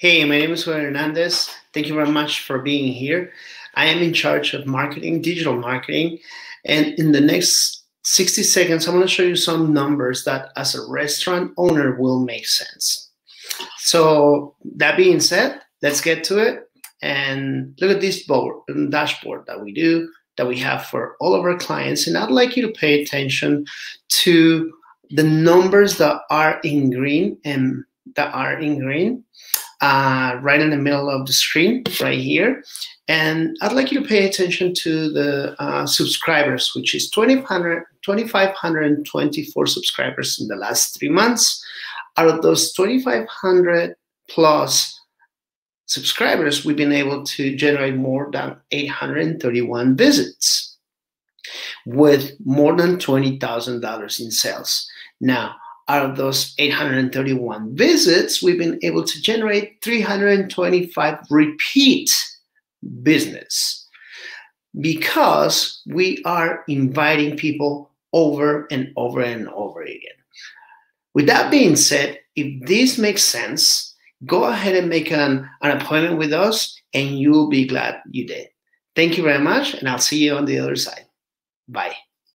Hey, my name is Juve Hernandez. Thank you very much for being here. I am in charge of marketing, digital marketing. And in the next 60 seconds, I'm going to show you some numbers that, as a restaurant owner, will make sense. So, that being said, let's get to it. And look at this board, um, dashboard that we do, that we have for all of our clients. And I'd like you to pay attention to the numbers that are in green and that are in green uh, right in the middle of the screen right here. And I'd like you to pay attention to the uh, subscribers, which is 2,524 subscribers in the last three months. Out of those 2,500 plus subscribers, we've been able to generate more than 831 visits with more than $20,000 in sales. Now, out of those 831 visits, we've been able to generate 325 repeat business because we are inviting people over and over and over again. With that being said, if this makes sense, go ahead and make an, an appointment with us and you'll be glad you did. Thank you very much, and I'll see you on the other side. Bye.